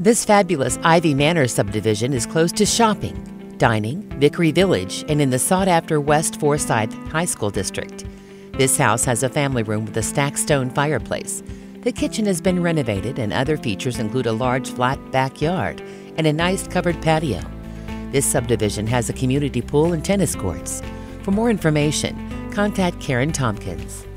This fabulous Ivey Manor subdivision is close to shopping, dining, Vickery Village, and in the sought after West Forsyth High School District. This house has a family room with a stacked stone fireplace. The kitchen has been renovated, and other features include a large flat backyard and a nice covered patio. This subdivision has a community pool and tennis courts. For more information, contact Karen Tompkins.